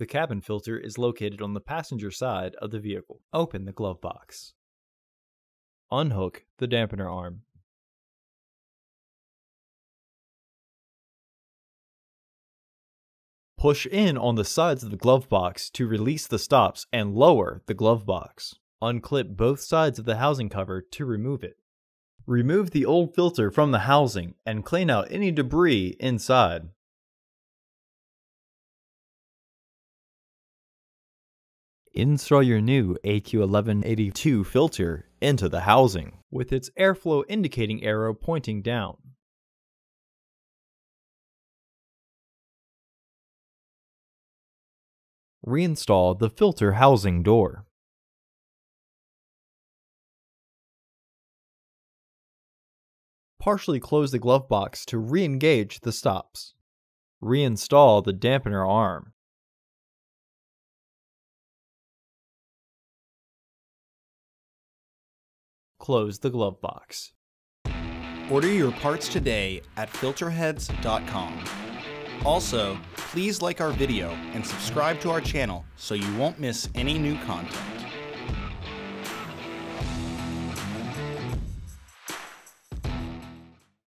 The cabin filter is located on the passenger side of the vehicle. Open the glove box. Unhook the dampener arm. Push in on the sides of the glove box to release the stops and lower the glove box. Unclip both sides of the housing cover to remove it. Remove the old filter from the housing and clean out any debris inside. Install your new AQ1182 filter into the housing with its airflow indicating arrow pointing down. Reinstall the filter housing door. Partially close the glove box to re-engage the stops. Reinstall the dampener arm. Close the glove box. Order your parts today at filterheads.com. Also, please like our video and subscribe to our channel so you won't miss any new content.